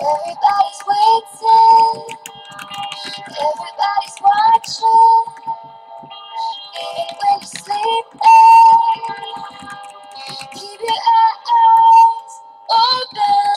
Everybody's waiting, everybody's watching, even when you're sleeping. Keep your eyes open.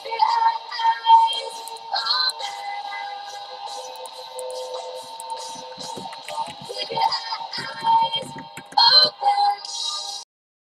it out.